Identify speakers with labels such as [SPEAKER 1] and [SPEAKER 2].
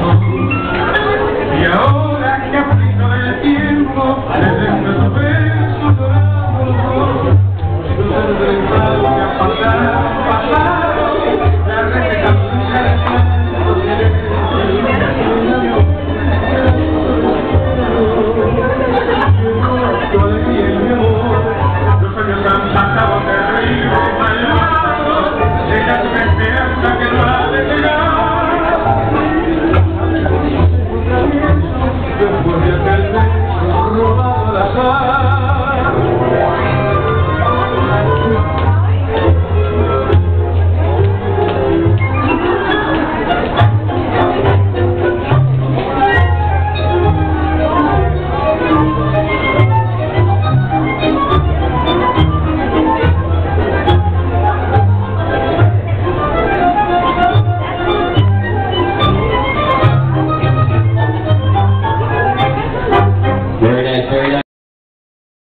[SPEAKER 1] Y ahora que ha pasado el tiempo, parece que no.